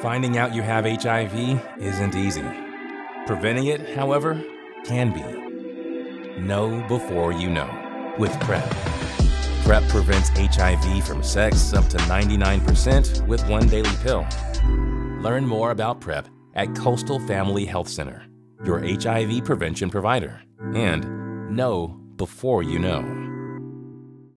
Finding out you have HIV isn't easy. Preventing it, however, can be. Know before you know with PrEP. PrEP prevents HIV from sex up to 99% with one daily pill. Learn more about PrEP at Coastal Family Health Center, your HIV prevention provider. And know before you know.